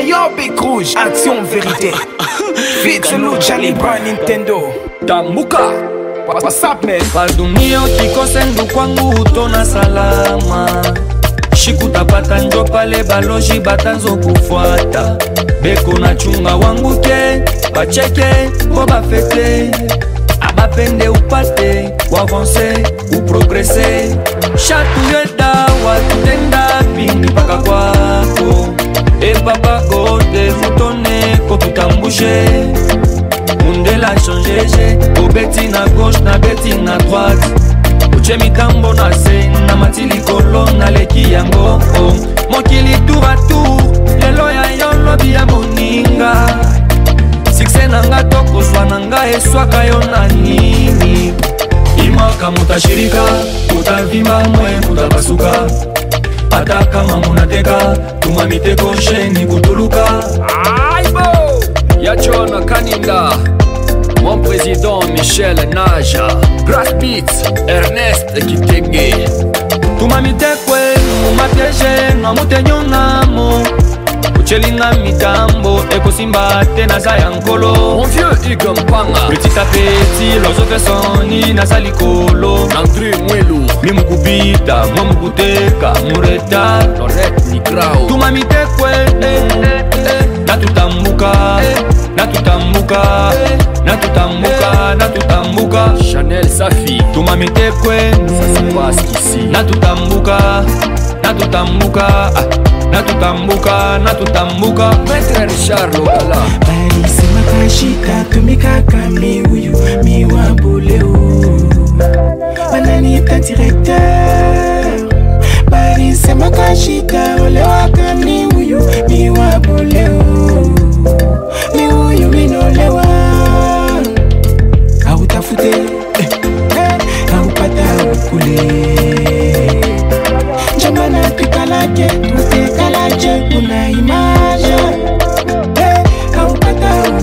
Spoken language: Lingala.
Hey yo, Big Rouge, action vérité. Vite, Charlie Brown, Nintendo. Damuka. What's up, man? du kikosendu tourne à salama. Chikuta, batanjo pale baloji batanzo kufuata beko na chunga wangu ke bacheke ou bafete abapende upate Wavance, uprogrese progresser yete beti na gauche na beti na droite otye mitambo na se namati likolo naleki yango o mokili tour a tour lelo ya yo lobi ya moninga sukse na nga to kozwa na nga eswaka yo na nini imaka muta shirika muta vima mwe muta basuka ata kama munateka tuma miteko sheni kutuluka aibo yachona kaninda Mon président Michel Naja Brass Beats Ernest Kitenge tumamitekwe mumapieshe nga mutenyongamo kucelinga mitambo ekosimba te naza ya nkolo mon vieux igampanga petita peti lozopesoni naza likolo andre mwelu mimukubita mwa mukuteka mureta loret nigrao tumamitekwe na tutambuka Chanel Safi tumamite kwenu ah, na tutambuka na tutambuka Maître Richard Lokala Bali sema tumika kami balise makashika tumikaka miuyu miwabuleu bananita directeur balise makashika olewaka miu